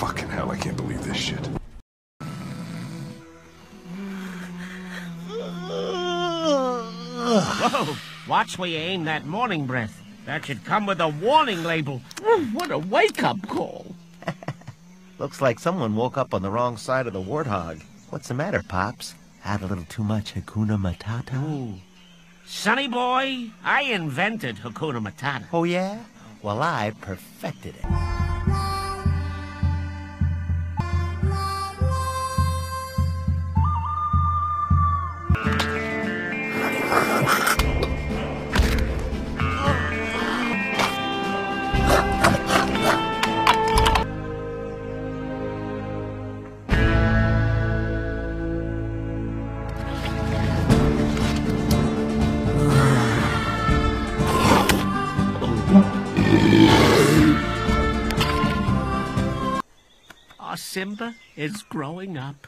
Fucking hell, I can't believe this shit. Whoa! Watch where you aim that morning breath. That should come with a warning label. What a wake-up call. Looks like someone woke up on the wrong side of the warthog. What's the matter, Pops? Had a little too much Hakuna Matata? Ooh. Sonny boy, I invented Hakuna Matata. Oh, yeah? Well, I perfected it. Our Simba is growing up.